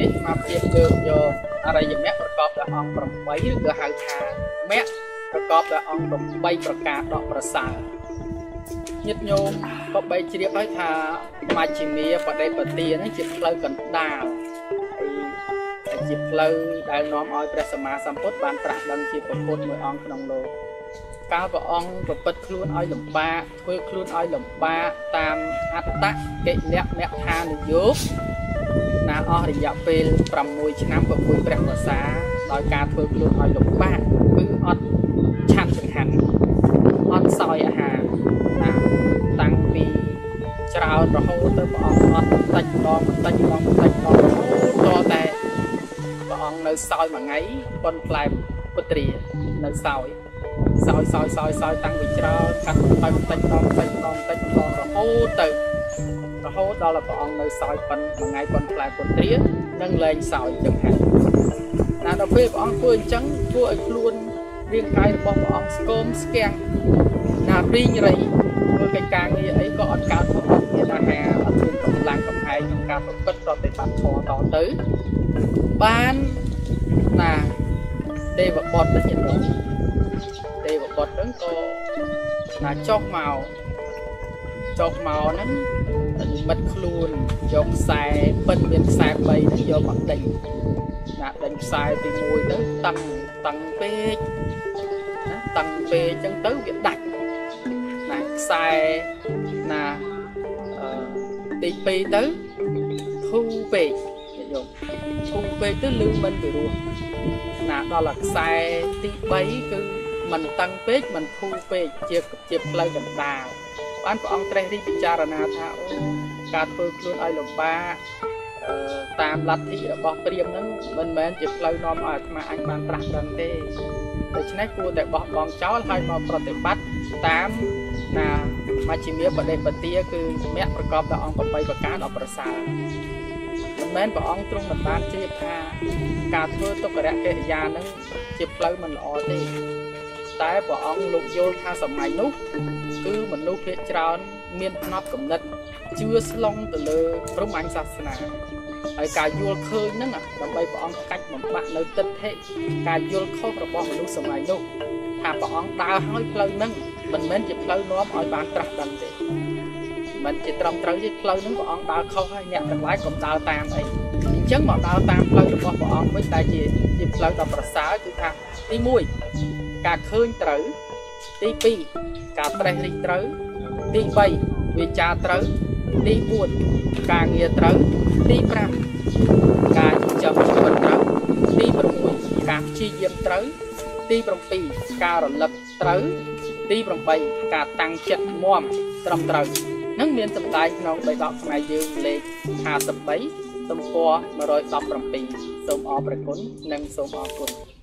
នេះមកព្យាបលើកយកអរិយមគ្គប្រកបដោយអង្គ8ឬក៏ហៅថាមគ្គប្រកបដោយអង្គ8ប្រការដកប្រសើរញាតិញោមក៏បីជ្រាបហើយថាមជ្ឈិមាបដិបទានេះជាផ្លូវកណ្ដាលហើយជាផ្លូវដែលនាំឲ្យព្រះសម្មាសម្ពុទ្ធបានត្រាស់ដឹងជាពុទ្ធមួយអង្គក្នុងលោកកាលព្រះអង្គប្រព្រឹត្តខ្លួនឲ្យលំបាកធ្វើខ្លួនឲ្យលំបាកតាមអត្តកិលៈមគ្គឋានយោគ ណាអស់រយៈពេល6ឆ្នាំ6ព្រះវស្សាដោយការធ្វើខ្លួនឲ្យលំបាកគឺអត់ឆាន់ចង្ហាន់អត់សោយអាហារណាតាំងពីច្រើនរហូតទៅព្រះអង្គអត់បន្តិចម្ដងបន្តិចម្ដងបន្តិចម្ដងរហូតតតែព្រះអង្គនៅសោយមួយថ្ងៃប៉ុនផ្លែពុត្រានៅសោយសោយសោយសោយសោយតាំងពីច្រើនកាត់បន្តិចម្ដងបន្តិចម្ដងបន្តិចម្ដងបន្តិចម្ដងរហូតទៅរ ហូតដល់ព្រះអង្គនៅសោយប៉ុនមួយថ្ងៃប៉ុនផ្លែពុត្រានឹងលែងសោយចឹងហើយណាដល់ពេលព្រះអង្គធ្វើអញ្ចឹងធ្វើឲ្យខ្លួនរាងកាយរបស់ព្រះអង្គស្គមស្គាំងណាព្រីងរៃធ្វើកិច្ចការងារអីក៏អត់កើតផងអត់មានអាហារអត់មានកម្លាំងកំហែងក្នុងការប្រព្រឹត្តប្រតិបត្តិធម៌តទៅបានណាទេវបុត្រនេះញាតិញោមទេវបុត្រហ្នឹងក៏ណាចុះមកចុះមកហ្នឹង និមិត្តខ្លួនយកខ្សែពិនមានខ្សែ3ហ្នឹងយកមកដេញណាដេញខ្សែទី1ទៅតឹងតឹងពេកណាតឹងពេកអញ្ចឹងទៅវាដាច់ណាខ្សែណាអឺទី2ទៅធូរពេកនិយមធូរពេកទៅលឺមិនពិរោះណាដល់ខ្សែទី3គឺមិនតឹងពេកមិនធូរពេកជាជាផ្លូវកណ្ដាល បានព្រះអង្គត្រេះរិះពិចារណាថាអូការធ្វើខ្លួនឲ្យលំបាកតាមលទ្ធិរបស់ព្រាហ្មណ៍ហ្នឹងមិនមែនជាផ្លូវនាំឲ្យអាត្មាអញបានត្រាស់ដឹងទេដូច្នេះគួរតែបោះបង់ចោលហើយមកប្រតិបត្តិតាមណាមជ្ឈិមាបដិបទាគឺមគ្គប្រកបដោយអង្គ8ប្រការដល់ប្រសើរមិនមែនព្រះអង្គទ្រង់មិនបានជ្រាបថាការធ្វើទុក្ករកិរិយានឹងជាផ្លូវមិនល្អទេ តែព្រះអង្គលោកយល់ថាសម័យនោះ គឺមនុស្សភាគច្រើន មានផ្នត់គំនិតជឿស្លងទៅលើព្រហ្មញ្ញសាសនាហើយការយល់ឃើញហ្នឹងដើម្បីព្រះអង្គកាច់បំបាក់នៅទិដ្ឋិការយល់ខុសរបស់មនុស្សសម័យនោះថាព្រះអង្គដើរហើយផ្លូវហ្នឹងមិនមែនជាផ្លូវនាំឲ្យបានត្រាស់ដឹងទេមិនជាត្រឹមត្រូវទេផ្លូវហ្នឹងព្រះអង្គដើរខុសហើយអ្នកទាំងឡាយកុំដើរតាមអីអញ្ចឹងមកដើរតាមផ្លូវរបស់ព្រះអង្គវិញតែជាជាផ្លូវដ៏ប្រសើរគឺថាទី1ការឃើញត្រូវទី2ការត្រេះរិះត្រូវទី3វាចាត្រូវទី4ការងារត្រូវទី5ការចិញ្ចឹមជីវិតត្រូវទី6ការព្យាយាមត្រូវទី7ការរលឹកត្រូវទី8ការតាំងចិត្តមមត្រឹមត្រូវ នឹងមានសម្ដែងក្នុងបៃដកខ្មែរយើងលេខ53ទំព័រ117សូមអរព្រគុណនិងសូមអរគុណ